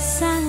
sun.